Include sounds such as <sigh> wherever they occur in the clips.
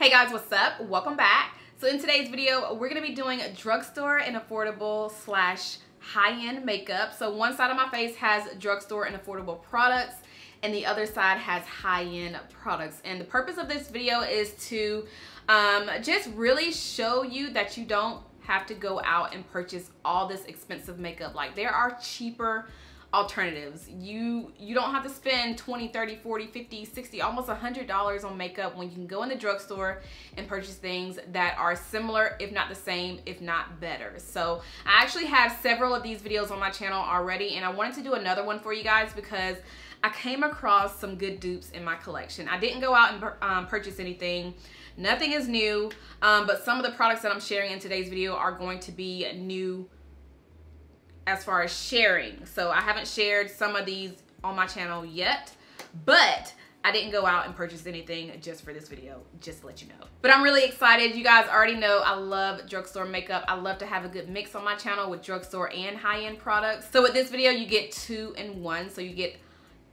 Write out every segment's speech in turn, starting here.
Hey guys, what's up? Welcome back. So in today's video, we're gonna be doing drugstore and affordable slash high-end makeup. So one side of my face has drugstore and affordable products and the other side has high-end products. And the purpose of this video is to um, just really show you that you don't have to go out and purchase all this expensive makeup. Like there are cheaper alternatives. You you don't have to spend 20, 30, 40, 50, 60, almost $100 on makeup when you can go in the drugstore and purchase things that are similar, if not the same, if not better. So I actually have several of these videos on my channel already and I wanted to do another one for you guys because I came across some good dupes in my collection. I didn't go out and um, purchase anything. Nothing is new, um, but some of the products that I'm sharing in today's video are going to be new as far as sharing. So I haven't shared some of these on my channel yet, but I didn't go out and purchase anything just for this video, just to let you know. But I'm really excited. You guys already know I love drugstore makeup. I love to have a good mix on my channel with drugstore and high-end products. So with this video, you get two in one. So you get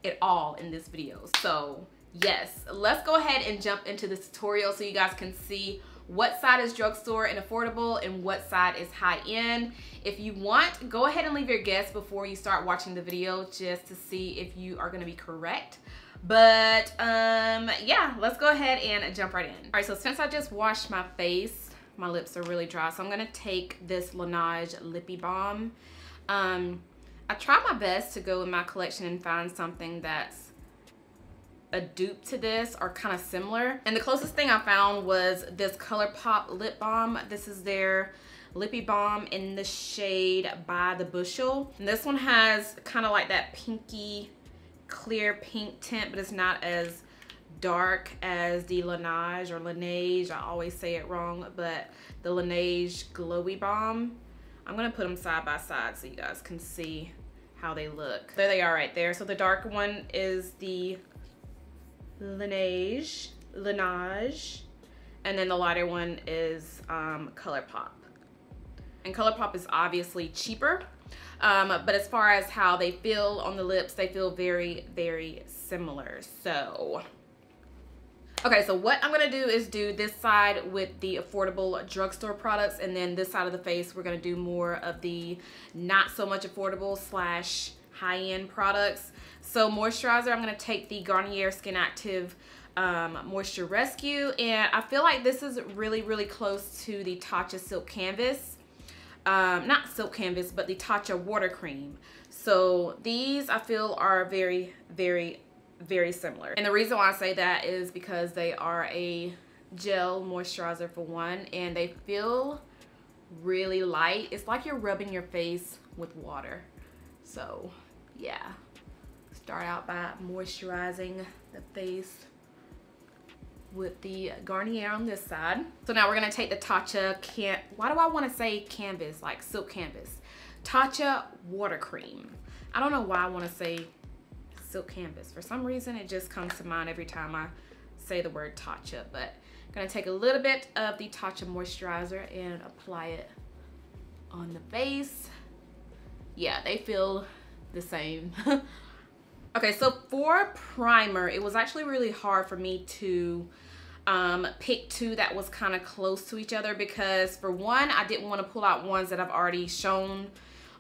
it all in this video. So yes, let's go ahead and jump into this tutorial so you guys can see what side is drugstore and affordable and what side is high end. If you want, go ahead and leave your guess before you start watching the video just to see if you are gonna be correct. But um, yeah, let's go ahead and jump right in. All right, so since I just washed my face, my lips are really dry, so I'm gonna take this Laneige Lippy Balm. Um, I try my best to go in my collection and find something that's a dupe to this are kind of similar. And the closest thing I found was this ColourPop lip balm. This is their lippy balm in the shade by the bushel. And this one has kind of like that pinky clear pink tint, but it's not as dark as the Laneige or Laneige. I always say it wrong, but the Laneige Glowy Balm. I'm gonna put them side by side so you guys can see how they look. There they are right there. So the dark one is the Laneige, Laneige, and then the lighter one is um, ColourPop. And ColourPop is obviously cheaper, um, but as far as how they feel on the lips, they feel very, very similar. So, okay, so what I'm gonna do is do this side with the affordable drugstore products, and then this side of the face, we're gonna do more of the not so much affordable slash high-end products. So moisturizer, I'm going to take the Garnier Skin Active um, Moisture Rescue. And I feel like this is really, really close to the Tatcha Silk Canvas. Um, not Silk Canvas, but the Tatcha Water Cream. So these I feel are very, very, very similar. And the reason why I say that is because they are a gel moisturizer for one. And they feel really light. It's like you're rubbing your face with water. So yeah. Start out by moisturizing the face with the Garnier on this side. So now we're gonna take the Tatcha can why do I wanna say canvas, like silk canvas? Tatcha water cream. I don't know why I wanna say silk canvas. For some reason, it just comes to mind every time I say the word Tatcha, but I'm gonna take a little bit of the Tatcha moisturizer and apply it on the face. Yeah, they feel the same. <laughs> okay, so for primer, it was actually really hard for me to um, pick two that was kind of close to each other because for one, I didn't want to pull out ones that I've already shown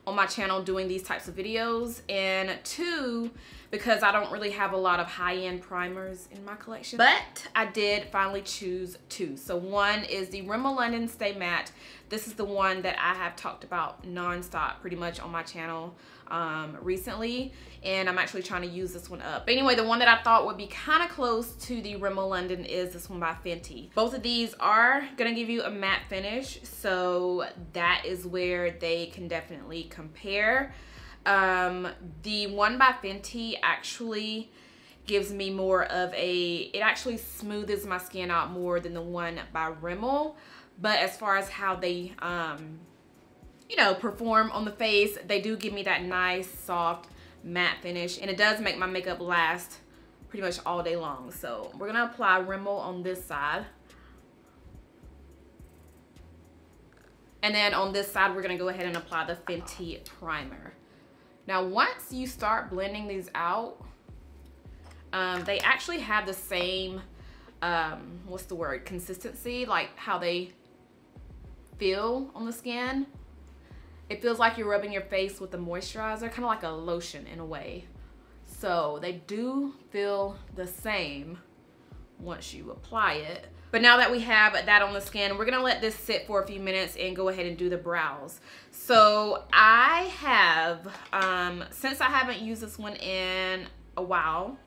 on my channel doing these types of videos. And two, because I don't really have a lot of high-end primers in my collection. But I did finally choose two. So one is the Rimmel London Stay Matte. This is the one that I have talked about nonstop pretty much on my channel um, recently and I'm actually trying to use this one up. But anyway, the one that I thought would be kind of close to the Rimmel London is this one by Fenty. Both of these are gonna give you a matte finish, so that is where they can definitely compare. Um, the one by Fenty actually gives me more of a, it actually smooths my skin out more than the one by Rimmel. But as far as how they um, you know, perform on the face. They do give me that nice, soft, matte finish. And it does make my makeup last pretty much all day long. So we're to apply Rimmel on this side. And then on this side, we're to go ahead and apply the Fenty primer. Now, once you start blending these out, um, they actually have the same um, what's the word, consistency, like how they feel on the skin. It feels like you're rubbing your face with a moisturizer, kind of like a lotion in a way. So they do feel the same once you apply it. But now that we have that on the skin, we're gonna let this sit for a few minutes and go ahead and do the brows. So I have, um, since I haven't used this one in a while,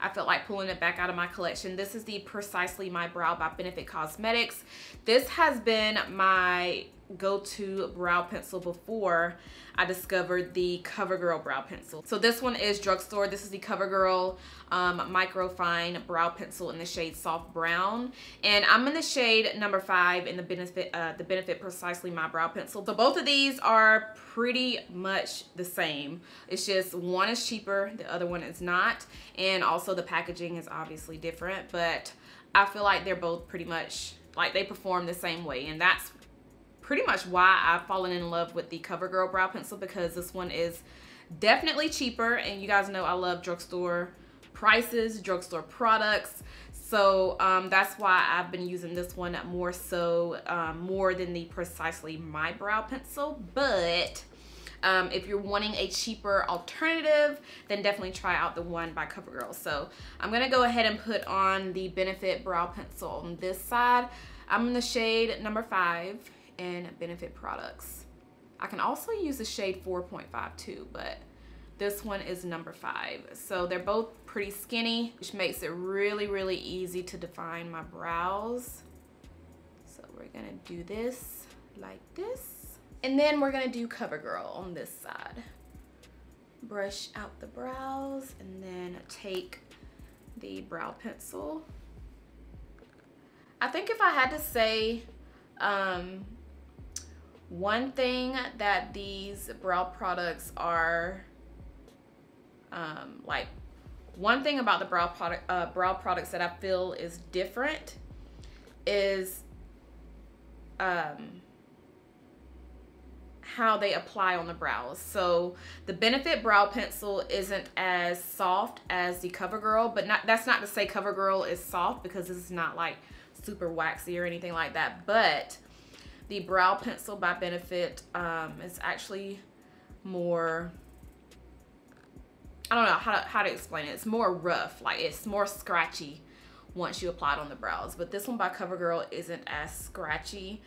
I felt like pulling it back out of my collection. This is the Precisely My Brow by Benefit Cosmetics. This has been my go-to brow pencil before I discovered the CoverGirl brow pencil. So this one is drugstore. This is the CoverGirl um, Microfine brow pencil in the shade Soft Brown. And I'm in the shade number five in the Benefit, uh, the Benefit Precisely My Brow Pencil. So both of these are pretty much the same. It's just one is cheaper, the other one is not. And also the packaging is obviously different, but I feel like they're both pretty much like they perform the same way and that's pretty much why I've fallen in love with the CoverGirl brow pencil because this one is definitely cheaper and you guys know I love drugstore prices, drugstore products. So um, that's why I've been using this one more so, um, more than the Precisely My Brow Pencil. But um, if you're wanting a cheaper alternative, then definitely try out the one by CoverGirl. So I'm gonna go ahead and put on the Benefit Brow Pencil on this side. I'm in the shade number five in Benefit products. I can also use the shade 4.52, but this one is number five. So they're both pretty skinny, which makes it really, really easy to define my brows. So we're gonna do this like this. And then we're gonna do CoverGirl on this side. Brush out the brows and then take the brow pencil. I think if I had to say um, one thing that these brow products are um, like one thing about the brow product uh, brow products that I feel is different is um, how they apply on the brows. So the Benefit Brow Pencil isn't as soft as the CoverGirl, but not that's not to say CoverGirl is soft because this is not like super waxy or anything like that. But the brow pencil by Benefit um, is actually more, I don't know how to, how to explain it. It's more rough, like it's more scratchy once you apply it on the brows. But this one by CoverGirl isn't as scratchy,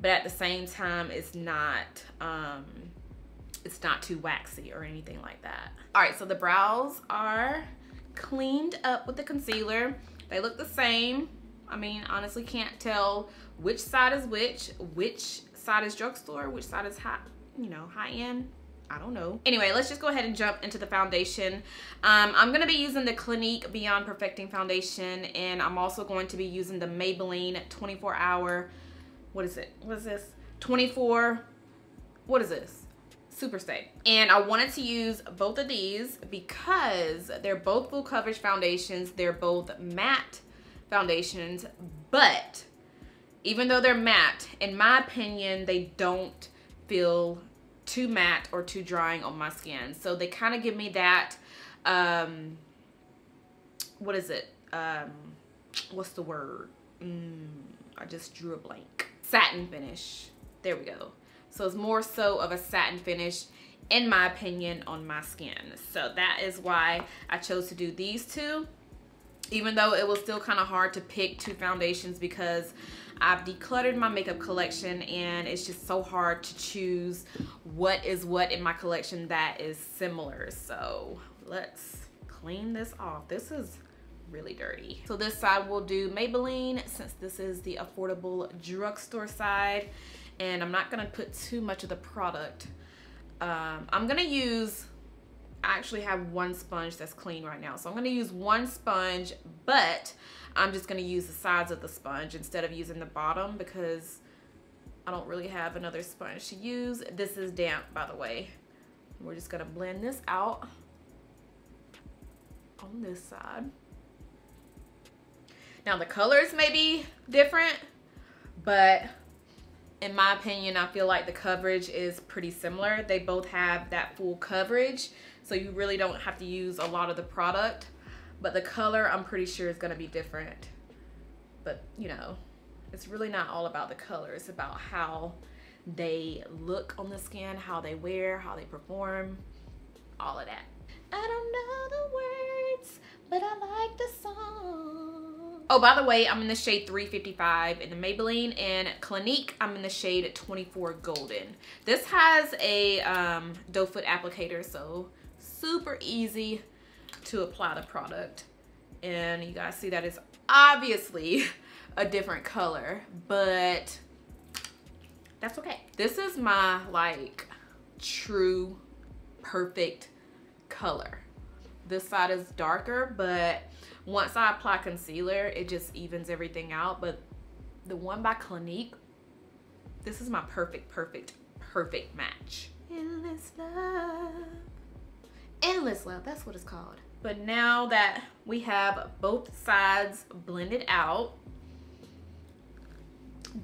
but at the same time, it's not, um, it's not too waxy or anything like that. All right, so the brows are cleaned up with the concealer. They look the same. I mean, honestly can't tell which side is which, which side is drugstore, which side is high, you know, high end. I don't know. Anyway, let's just go ahead and jump into the foundation. Um, I'm going to be using the Clinique Beyond Perfecting Foundation, and I'm also going to be using the Maybelline 24 Hour, what is it? What is this? 24, what is this? Super Stay. And I wanted to use both of these because they're both full coverage foundations. They're both matte foundations, but even though they're matte, in my opinion, they don't feel too matte or too drying on my skin. So they kind of give me that, um, what is it? Um, what's the word? Mm, I just drew a blank. Satin finish. There we go. So it's more so of a satin finish in my opinion on my skin. So that is why I chose to do these two even though it was still kind of hard to pick two foundations because I've decluttered my makeup collection and it's just so hard to choose what is what in my collection that is similar. So let's clean this off. This is really dirty. So this side will do Maybelline since this is the affordable drugstore side and I'm not gonna put too much of the product. Um, I'm gonna use Actually have one sponge that's clean right now. So I'm gonna use one sponge, but I'm just gonna use the sides of the sponge instead of using the bottom because I don't really have another sponge to use. This is damp, by the way. We're just gonna blend this out on this side. Now the colors may be different, but in my opinion, I feel like the coverage is pretty similar. They both have that full coverage, so you really don't have to use a lot of the product. But the color, I'm pretty sure is gonna be different. but you know, it's really not all about the color. It's about how they look on the skin, how they wear, how they perform, all of that. I don't know the words, but I like the song. Oh, by the way, I'm in the shade 355 in the Maybelline and Clinique, I'm in the shade 24 Golden. This has a um, doe foot applicator, so super easy to apply the product. And you guys see that it's obviously a different color, but that's okay. This is my like true perfect color. This side is darker, but once I apply concealer, it just evens everything out. But the one by Clinique, this is my perfect, perfect, perfect match. Endless love. Endless love, that's what it's called. But now that we have both sides blended out,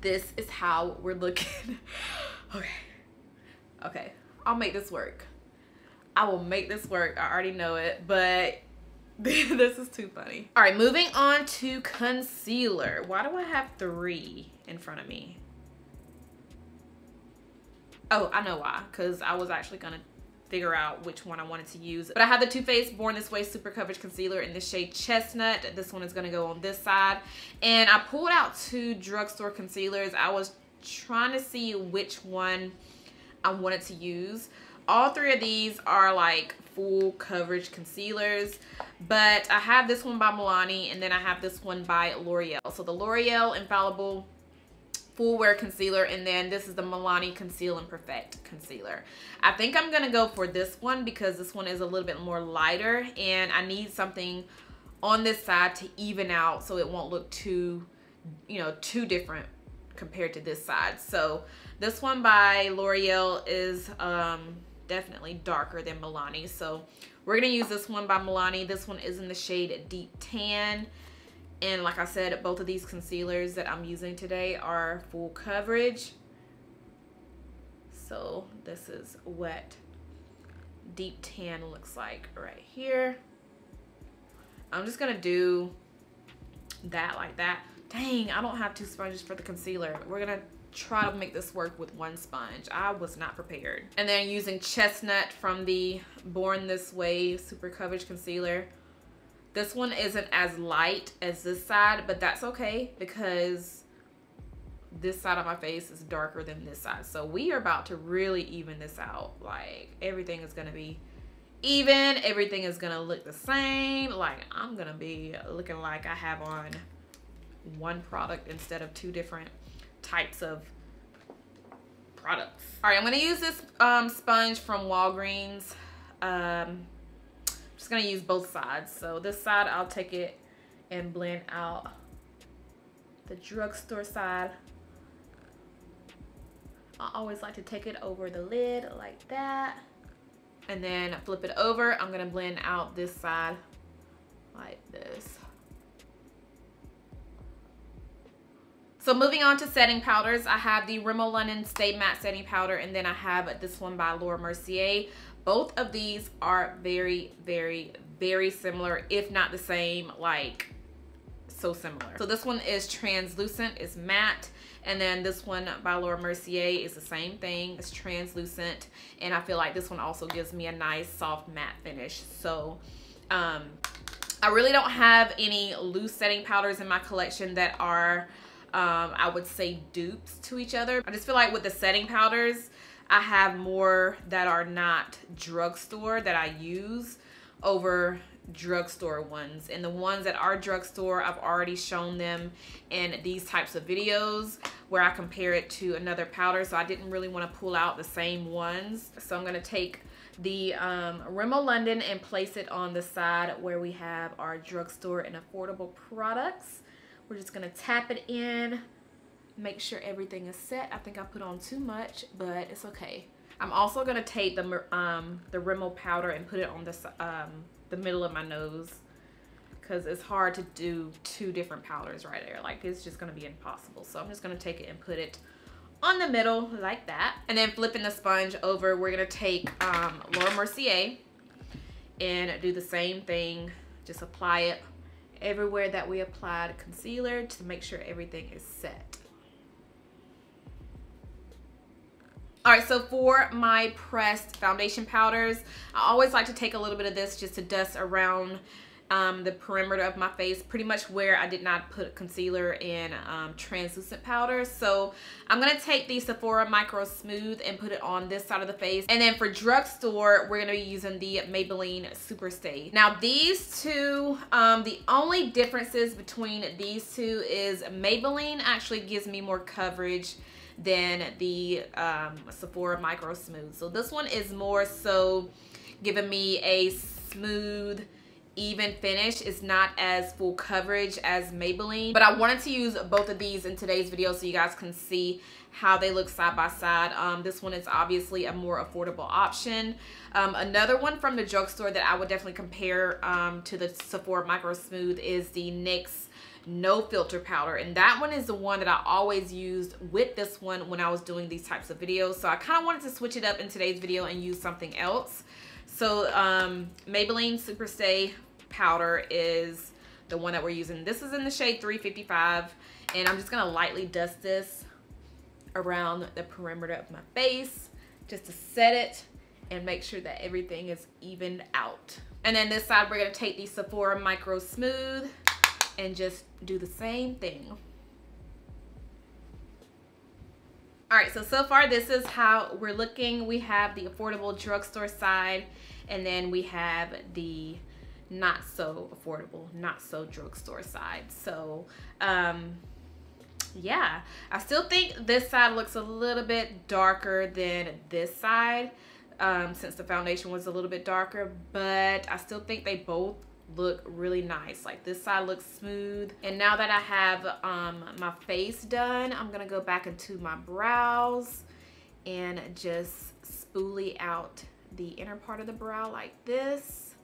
this is how we're looking. <laughs> okay. Okay. I'll make this work. I will make this work. I already know it, but <laughs> this is too funny. All right, moving on to concealer. Why do I have three in front of me? Oh, I know why. Because I was actually to figure out which one I wanted to use. But I have the Too Faced Born This Way Super Coverage Concealer in the shade Chestnut. This one is going to go on this side. And I pulled out two drugstore concealers. I was trying to see which one I wanted to use. All three of these are like full coverage concealers but I have this one by Milani and then I have this one by L'Oreal so the L'Oreal Infallible full wear concealer and then this is the Milani Conceal and Perfect concealer. I think I'm going to go for this one because this one is a little bit more lighter and I need something on this side to even out so it won't look too, you know, too different compared to this side. So this one by L'Oreal is um, definitely darker than Milani. So we're going to use this one by Milani. This one is in the shade Deep Tan. And like I said, both of these concealers that I'm using today are full coverage. So this is what deep tan looks like right here. I'm just gonna do that like that. Dang, I don't have two sponges for the concealer. We're gonna try to make this work with one sponge. I was not prepared. And then using Chestnut from the Born This Way Super Coverage Concealer. This one isn't as light as this side, but that's okay because this side of my face is darker than this side. So we are about to really even this out. Like everything is gonna be even. Everything is gonna look the same. Like I'm gonna be looking like I have on one product instead of two different types of products. All right, I'm gonna use this um, sponge from Walgreens. Um, just gonna use both sides. So this side, I'll take it and blend out the drugstore side. I always like to take it over the lid like that. And then flip it over. I'm gonna blend out this side like this. So moving on to setting powders, I have the Rimmel London Stay Matte Setting Powder and then I have this one by Laura Mercier. Both of these are very, very, very similar, if not the same, like so similar. So this one is translucent, it's matte. And then this one by Laura Mercier is the same thing. It's translucent. And I feel like this one also gives me a nice soft matte finish. So um, I really don't have any loose setting powders in my collection that are, um, I would say, dupes to each other. I just feel like with the setting powders, I have more that are not drugstore that I use over drugstore ones. And the ones that are drugstore I've already shown them in these types of videos where I compare it to another powder. So I didn't really want to pull out the same ones. So I'm going to take the um, Rimmel London and place it on the side where we have our drugstore and affordable products. We're just going to tap it in make sure everything is set. I think I put on too much, but it's okay. I'm also gonna take the um, the Rimmel powder and put it on the um, the middle of my nose because it's hard to do two different powders right there. Like it's just gonna be impossible. So I'm just gonna take it and put it on the middle like that. And then flipping the sponge over, we're gonna take um, Laura Mercier and do the same thing. Just apply it everywhere that we applied concealer to make sure everything is set. All right, so for my pressed foundation powders, I always like to take a little bit of this just to dust around um, the perimeter of my face, pretty much where I did not put concealer and um, translucent powder. So I'm gonna take the Sephora Micro Smooth and put it on this side of the face. And then for drugstore, we're gonna be using the Maybelline Super Stay. Now these two, um, the only differences between these two is Maybelline actually gives me more coverage than the um, Sephora Micro Smooth. So this one is more so giving me a smooth, even finish It's not as full coverage as Maybelline but I wanted to use both of these in today's video so you guys can see how they look side by side. Um, this one is obviously a more affordable option. Um, another one from the drugstore that I would definitely compare um, to the Sephora Micro Smooth is the NYX no filter powder. And that one is the one that I always used with this one when I was doing these types of videos. So I kind of wanted to switch it up in today's video and use something else. So um, Maybelline Super Stay powder is the one that we're using. This is in the shade 355 and I'm just gonna lightly dust this around the perimeter of my face just to set it and make sure that everything is evened out. And then this side, we're gonna take the Sephora Micro Smooth and just do the same thing. All right, so, so far this is how we're looking. We have the affordable drugstore side and then we have the not so affordable, not so drugstore side. So, um, yeah, I still think this side looks a little bit darker than this side um, since the foundation was a little bit darker, but I still think they both look really nice. Like this side looks smooth. And now that I have um, my face done, I'm gonna go back into my brows and just spoolie out the inner part of the brow like this.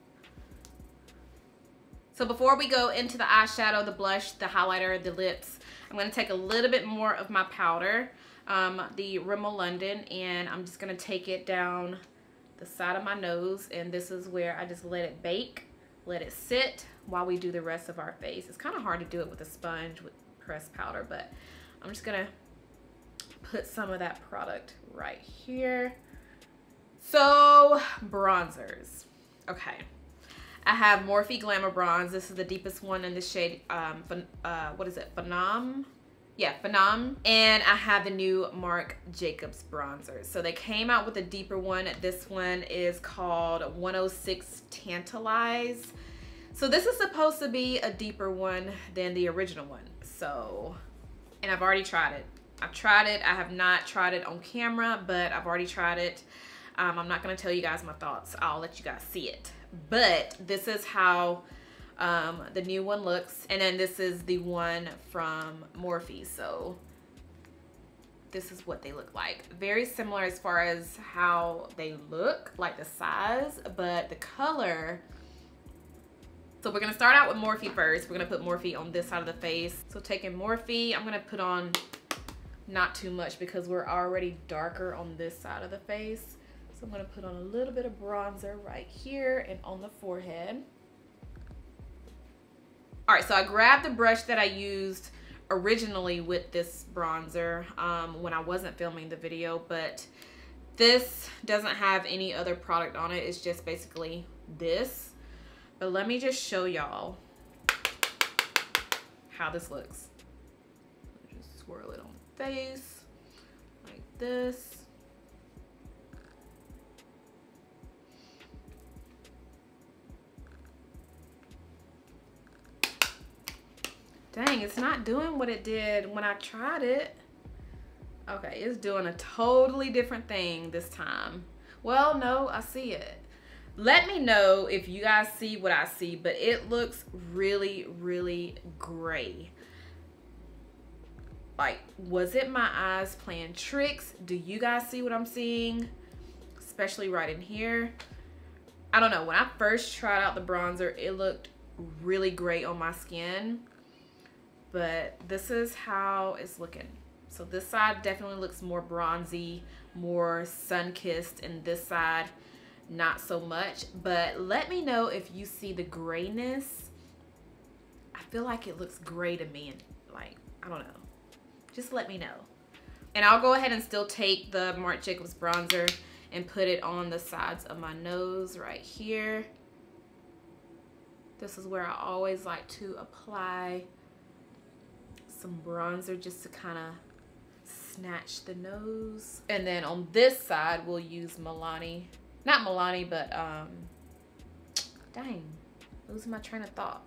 So before we go into the eyeshadow, the blush, the highlighter, the lips, I'm gonna take a little bit more of my powder, um, the Rimmel London, and I'm just gonna take it down the side of my nose, and this is where I just let it bake let it sit while we do the rest of our face. It's kind of hard to do it with a sponge with pressed powder, but I'm just gonna put some of that product right here. So bronzers, okay. I have Morphe Glamabronze. This is the deepest one in the shade, um, uh, what is it, Phenom? Yeah, Phenom. And I have the new Marc Jacobs bronzer. So they came out with a deeper one. This one is called 106 Tantalize. So this is supposed to be a deeper one than the original one. So, and I've already tried it. I've tried it. I have not tried it on camera, but I've already tried it. Um, I'm not going to tell you guys my thoughts. I'll let you guys see it. But this is how um, the new one looks. And then this is the one from Morphe. So this is what they look like. Very similar as far as how they look, like the size, but the color so we're gonna start out with Morphe first. We're gonna put Morphe on this side of the face. So taking Morphe, I'm gonna put on not too much because we're already darker on this side of the face. So I'm gonna put on a little bit of bronzer right here and on the forehead. All right, so I grabbed the brush that I used originally with this bronzer um, when I wasn't filming the video, but this doesn't have any other product on it. It's just basically this. But let me just show y'all how this looks. Just swirl it on the face like this. Dang, it's not doing what it did when I tried it. Okay, it's doing a totally different thing this time. Well, no, I see it let me know if you guys see what I see, but it looks really, really gray. Like, was it my eyes playing tricks? Do you guys see what I'm seeing? Especially right in here. I don't know. When I first tried out the bronzer, it looked really great on my skin. But this is how it's looking. So this side definitely looks more bronzy, more sun-kissed, and this side not so much but let me know if you see the grayness I feel like it looks gray to me and like, I don't know. Just let me know. And I'll go ahead and still take the Marc Jacobs bronzer and put it on the sides of my nose right here. This is where I always like to apply some bronzer just to kind of snatch the nose. And then on this side, we'll use Milani. Not Milani, but, um, dang, losing my train of thought.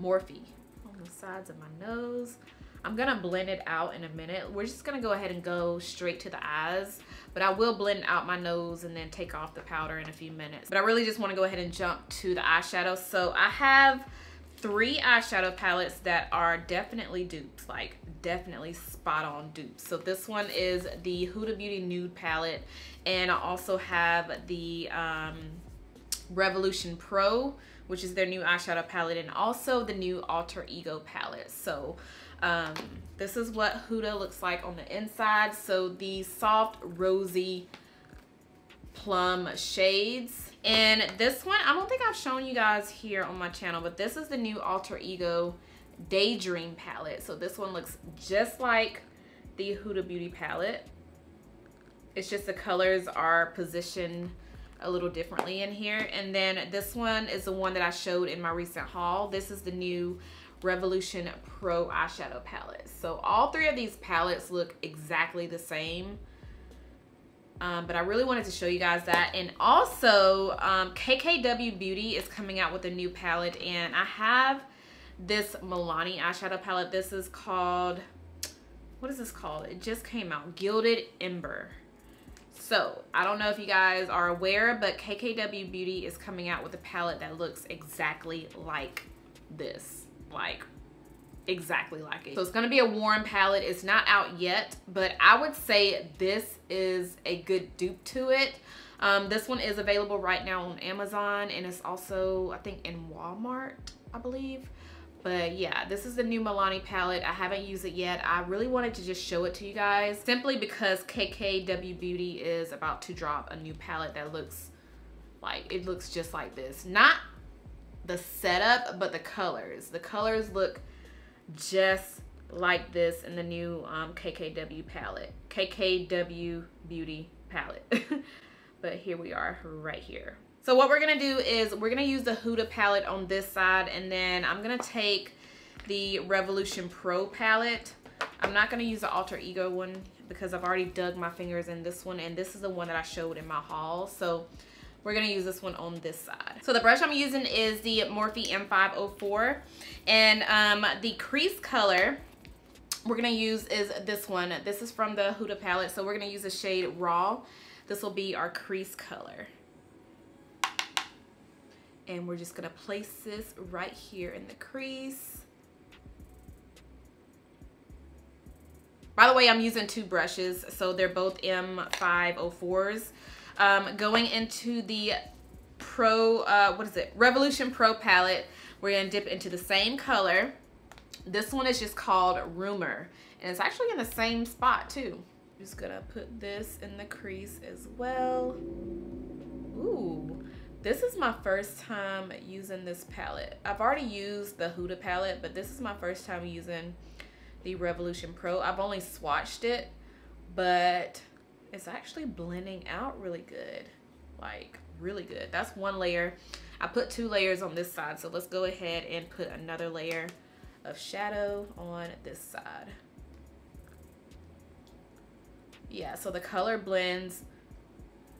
Morphe on the sides of my nose. I'm gonna blend it out in a minute. We're just gonna go ahead and go straight to the eyes, but I will blend out my nose and then take off the powder in a few minutes. But I really just wanna go ahead and jump to the eyeshadow. So I have three eyeshadow palettes that are definitely dupes, like definitely spot on dupes. So this one is the Huda Beauty Nude palette, and I also have the um, Revolution Pro, which is their new eyeshadow palette, and also the new Alter Ego palette. So um, this is what Huda looks like on the inside. So the soft, rosy plum shades. And this one, I don't think I've shown you guys here on my channel, but this is the new Alter Ego Daydream palette. So this one looks just like the Huda Beauty palette. It's just the colors are positioned a little differently in here. And then this one is the one that I showed in my recent haul. This is the new Revolution Pro eyeshadow palette. So all three of these palettes look exactly the same. Um, but I really wanted to show you guys that. And also, um, KKW Beauty is coming out with a new palette. And I have this Milani eyeshadow palette. This is called, what is this called? It just came out, Gilded Ember. So, I don't know if you guys are aware, but KKW Beauty is coming out with a palette that looks exactly like this like exactly like it. So it's gonna be a warm palette. It's not out yet, but I would say this is a good dupe to it. Um, this one is available right now on Amazon and it's also, I think, in Walmart, I believe. But yeah, this is the new Milani palette. I haven't used it yet. I really wanted to just show it to you guys simply because KKW Beauty is about to drop a new palette that looks like, it looks just like this. Not the setup, but the colors. The colors look just like this in the new um, KKW palette. KKW Beauty palette. <laughs> but here we are right here. So what we're to do is we're to use the Huda palette on this side and then I'm to take the Revolution Pro palette. I'm not to use the Alter Ego one because I've already dug my fingers in this one and this is the one that I showed in my haul. So we're gonna use this one on this side. So the brush I'm using is the Morphe M504 and um, the crease color we're gonna use is this one. This is from the Huda palette. So we're gonna use the shade Raw. This will be our crease color. And we're just gonna place this right here in the crease. By the way, I'm using two brushes, so they're both M504s. Um, going into the Pro, uh, what is it? Revolution Pro palette. We're going to dip into the same color. This one is just called Rumor. And it's actually in the same spot too. Just to put this in the crease as well. Ooh, this is my first time using this palette. I've already used the Huda palette, but this is my first time using the Revolution Pro. I've only swatched it, but it's actually blending out really good. Like really good. That's one layer. I put two layers on this side. So let's go ahead and put another layer of shadow on this side. Yeah, so the color blends.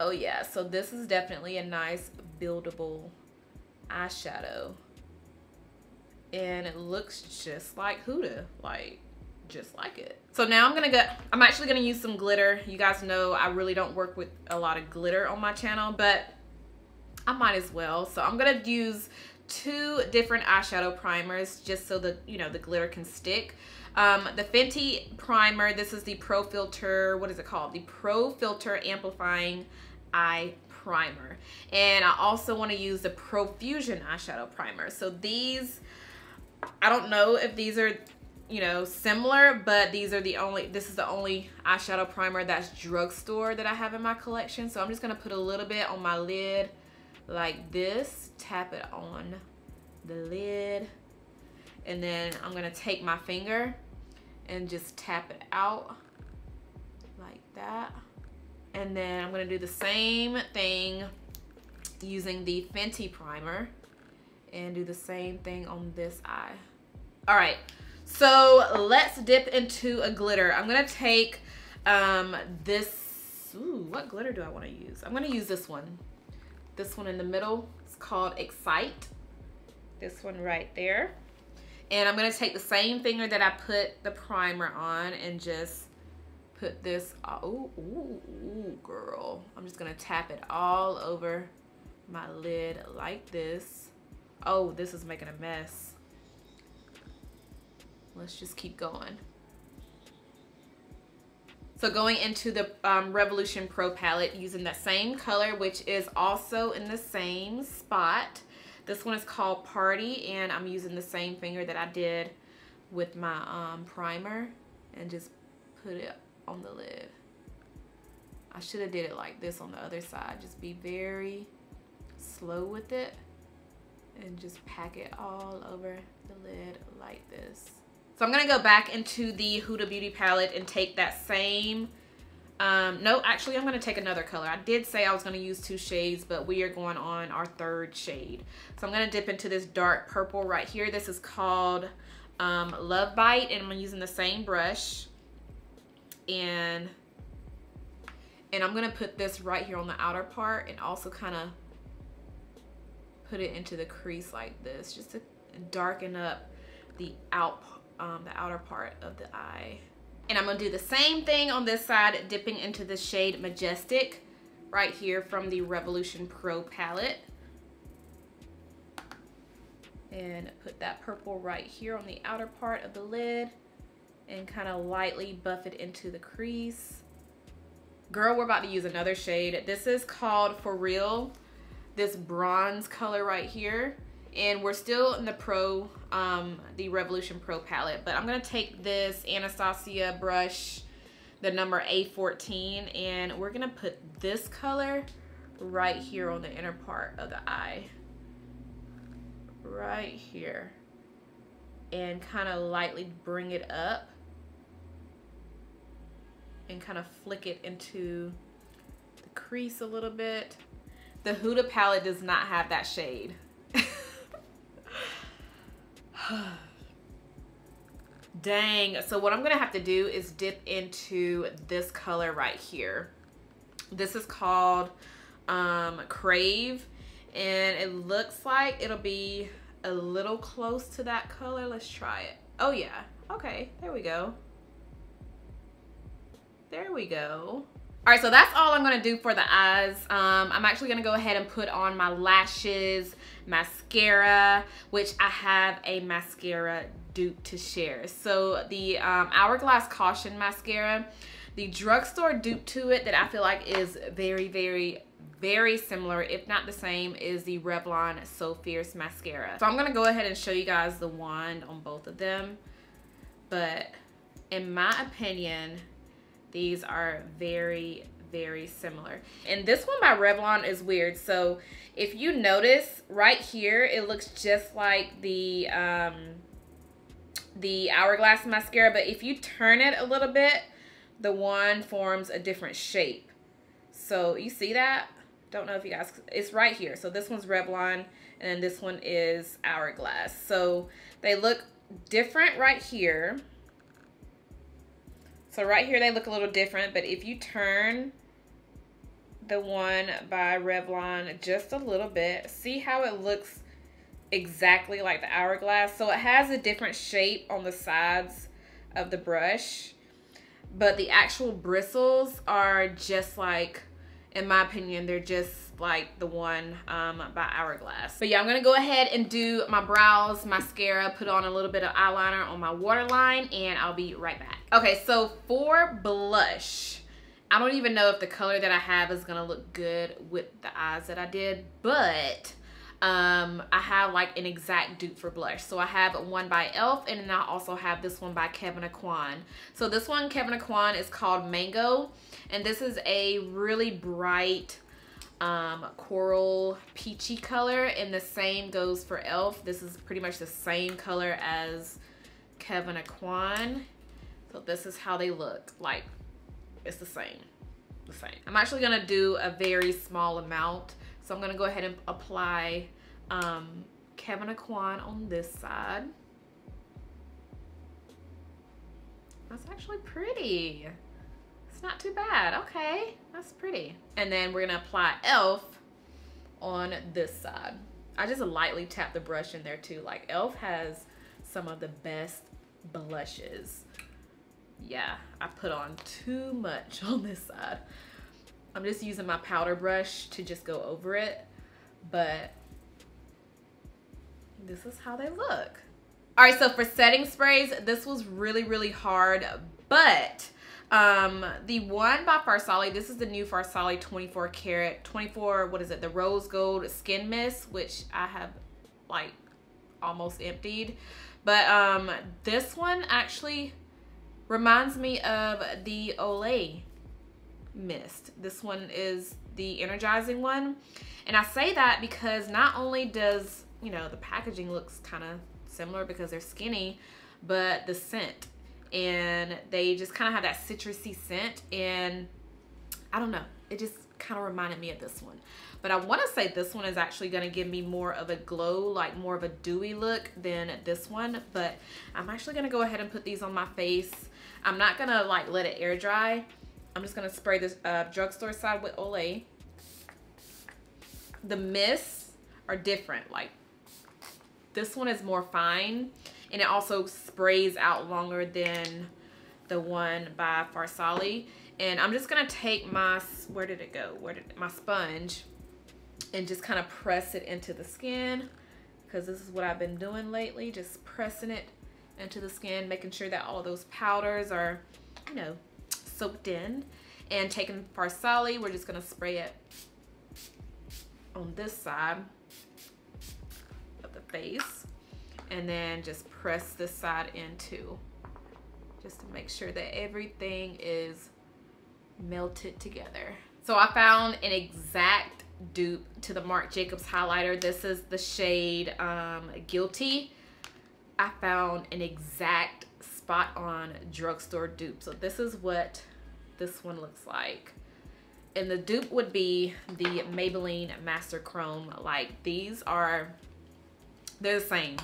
Oh yeah, so this is definitely a nice buildable eyeshadow. And it looks just like Huda. Like just like it. So now I'm gonna go, I'm actually gonna use some glitter. You guys know I really don't work with a lot of glitter on my channel, but I might as well. So I'm gonna use two different eyeshadow primers just so the, you know, the glitter can stick. Um, the Fenty primer, this is the Pro Filter, what is it called? The Pro Filter Amplifying Eye Primer. And I also wanna use the Profusion eyeshadow primer. So these, I don't know if these are you know, similar, but these are the only, this is the only eyeshadow primer that's drugstore that I have in my collection. So I'm just going to put a little bit on my lid like this, tap it on the lid. And then I'm gonna take my finger and just tap it out like that. And then I'm gonna do the same thing using the Fenty primer and do the same thing on this eye. All right, so let's dip into a glitter. I'm gonna take um, this, ooh, what glitter do I wanna use? I'm gonna use this one. This one in the middle, it's called Excite. This one right there. And I'm gonna take the same finger that I put the primer on and just put this, oh, ooh, ooh, girl. I'm just gonna tap it all over my lid like this. Oh, this is making a mess. Let's just keep going. So going into the um, Revolution Pro palette using that same color, which is also in the same spot. This one is called Party, and I'm using the same finger that I did with my um, primer and just put it on the lid. I should have did it like this on the other side. Just be very slow with it and just pack it all over the lid like this. So I'm gonna go back into the Huda Beauty palette and take that same, um, no, actually I'm gonna take another color. I did say I was gonna use two shades, but we are going on our third shade. So I'm gonna dip into this dark purple right here. This is called um, Love Bite, and I'm using the same brush. And, and I'm gonna put this right here on the outer part and also kind of put it into the crease like this, just to darken up the out um, the outer part of the eye. And I'm gonna do the same thing on this side, dipping into the shade Majestic right here from the Revolution Pro palette. And put that purple right here on the outer part of the lid and kind of lightly buff it into the crease. Girl, we're about to use another shade. This is called For Real, this bronze color right here and we're still in the Pro, um, the Revolution Pro palette, but I'm gonna take this Anastasia brush, the number A14, and we're gonna put this color right here on the inner part of the eye. Right here. And kind of lightly bring it up and kind of flick it into the crease a little bit. The Huda palette does not have that shade. <sighs> Dang. So what I'm going to have to do is dip into this color right here. This is called um, Crave. And it looks like it'll be a little close to that color. Let's try it. Oh, yeah. Okay. There we go. There we go. All right, so that's all I'm gonna do for the eyes. Um, I'm actually gonna go ahead and put on my lashes, mascara, which I have a mascara dupe to share. So the um, Hourglass Caution Mascara, the drugstore dupe to it that I feel like is very, very, very similar, if not the same, is the Revlon So Fierce Mascara. So I'm gonna go ahead and show you guys the wand on both of them. But in my opinion, these are very, very similar. And this one by Revlon is weird. So if you notice right here, it looks just like the, um, the Hourglass mascara. But if you turn it a little bit, the one forms a different shape. So you see that? Don't know if you guys, it's right here. So this one's Revlon and this one is Hourglass. So they look different right here. So right here they look a little different, but if you turn the one by Revlon just a little bit, see how it looks exactly like the Hourglass. So it has a different shape on the sides of the brush, but the actual bristles are just like, in my opinion, they're just like the one um, by Hourglass. But yeah, I'm gonna go ahead and do my brows, mascara, put on a little bit of eyeliner on my waterline, and I'll be right back. Okay, so for blush, I don't even know if the color that I have is gonna look good with the eyes that I did, but um, I have like an exact dupe for blush. So I have one by e.l.f. and then I also have this one by Kevyn Aucoin. So this one, Kevyn Aucoin, is called Mango. And this is a really bright um, coral peachy color and the same goes for e.l.f. This is pretty much the same color as Kevyn Aucoin. So this is how they look. Like, it's the same. The same. I'm actually to do a very small amount. So I'm to go ahead and apply um, Kevyn Aucoin on this side. That's actually pretty. Not too bad. Okay, that's pretty. And then we're gonna apply e.l.f. on this side. I just lightly tap the brush in there too. Like e.l.f. has some of the best blushes. Yeah, I put on too much <laughs> on this side. I'm just using my powder brush to just go over it, but this is how they look. All right, so for setting sprays, this was really, really hard, but um, the one by Farsali, this is the new Farsali 24 karat, 24, what is it? The rose gold skin mist, which I have like almost emptied. But um, this one actually reminds me of the Olay mist. This one is the energizing one. And I say that because not only does, you know, the packaging looks kind of similar because they're skinny, but the scent and they just kind of have that citrusy scent and I don't know, it just kind of reminded me of this one. But I want to say this one is actually going to give me more of a glow, like more of a dewy look than this one. But I'm actually going to go ahead and put these on my face. I'm not going to like let it air dry. I'm just going to spray this uh, drugstore side with Olay. The mists are different. Like this one is more fine and it also sprays out longer than the one by Farsali. And I'm just gonna take my, where did it go? Where did my sponge and just kind of press it into the skin because this is what I've been doing lately, just pressing it into the skin, making sure that all those powders are, you know, soaked in. And taking Farsali, we're just gonna spray it on this side of the face and then just press this side in too just to make sure that everything is melted together. So I found an exact dupe to the Marc Jacobs highlighter. This is the shade um, Guilty. I found an exact spot on drugstore dupe. So this is what this one looks like. And the dupe would be the Maybelline Master Chrome. Like these are they're the same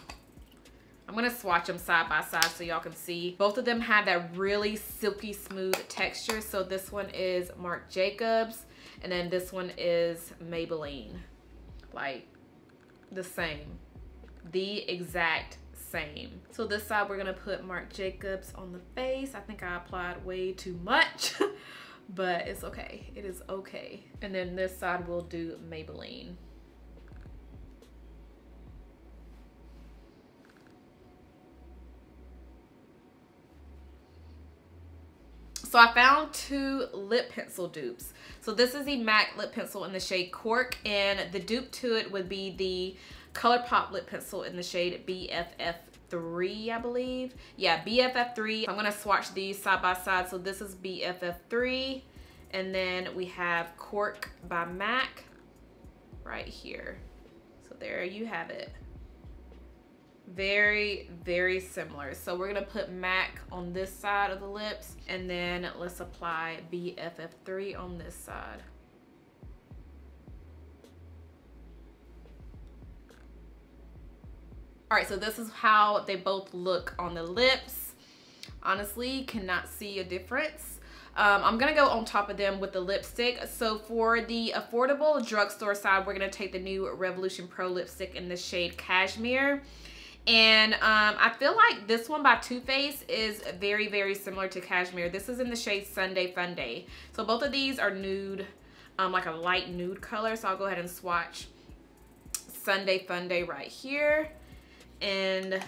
I'm gonna swatch them side by side so y'all can see. Both of them have that really silky smooth texture. So this one is Marc Jacobs and then this one is Maybelline. Like the same, the exact same. So this side we're gonna put Marc Jacobs on the face. I think I applied way too much, <laughs> but it's okay. It is okay. And then this side we'll do Maybelline. So I found two lip pencil dupes. So this is the MAC lip pencil in the shade Cork and the dupe to it would be the ColourPop lip pencil in the shade BFF3, I believe. Yeah, BFF3. I'm gonna swatch these side by side. So this is BFF3 and then we have Cork by MAC right here. So there you have it very very similar so we're gonna put MAC on this side of the lips and then let's apply BFF3 on this side all right so this is how they both look on the lips honestly cannot see a difference um, I'm gonna go on top of them with the lipstick. So for the affordable drugstore side, we're gonna take the new Revolution Pro lipstick in the shade Cashmere. And um, I feel like this one by Too Faced is very, very similar to Cashmere. This is in the shade Sunday Fun Day. So both of these are nude, um, like a light nude color. So I'll go ahead and swatch Sunday Fun Day right here. And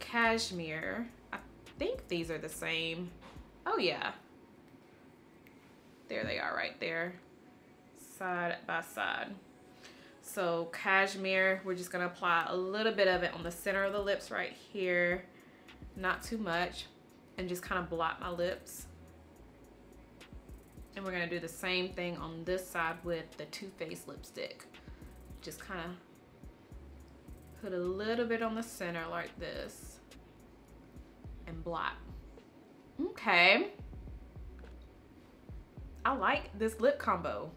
Cashmere, I think these are the same. Oh yeah. There they are right there, side by side. So cashmere, we're just gonna apply a little bit of it on the center of the lips right here. Not too much. And just kind of blot my lips. And we're gonna do the same thing on this side with the Too Faced lipstick. Just kind of put a little bit on the center like this and blot. Okay. I like this lip combo.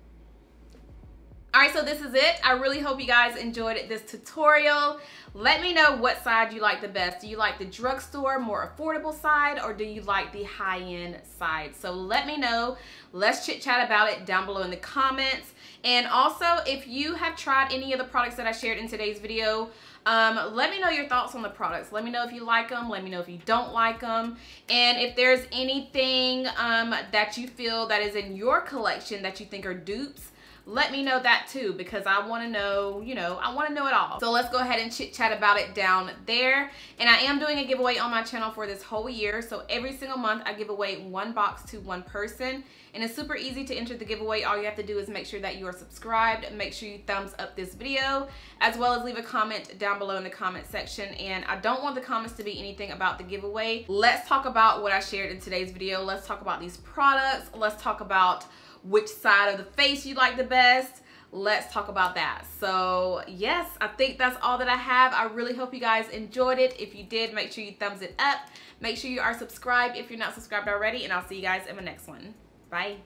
All right, so this is it. I really hope you guys enjoyed this tutorial. Let me know what side you like the best. Do you like the drugstore, more affordable side, or do you like the high-end side? So let me know. Let's chit chat about it down below in the comments. And also, if you have tried any of the products that I shared in today's video, um, let me know your thoughts on the products. Let me know if you like them. Let me know if you don't like them. And if there's anything um, that you feel that is in your collection that you think are dupes, let me know that too because I want to know, you know, I want to know it all. So let's go ahead and chit chat about it down there. And I am doing a giveaway on my channel for this whole year. So every single month I give away one box to one person. And it's super easy to enter the giveaway. All you have to do is make sure that you are subscribed. Make sure you thumbs up this video as well as leave a comment down below in the comment section. And I don't want the comments to be anything about the giveaway. Let's talk about what I shared in today's video. Let's talk about these products. Let's talk about which side of the face you like the best. Let's talk about that. So yes i think that's all that i have. I really hope you guys enjoyed it. If you did make sure you thumbs it up. Make sure you are subscribed if you're not subscribed already and i'll see you guys in my next one. Bye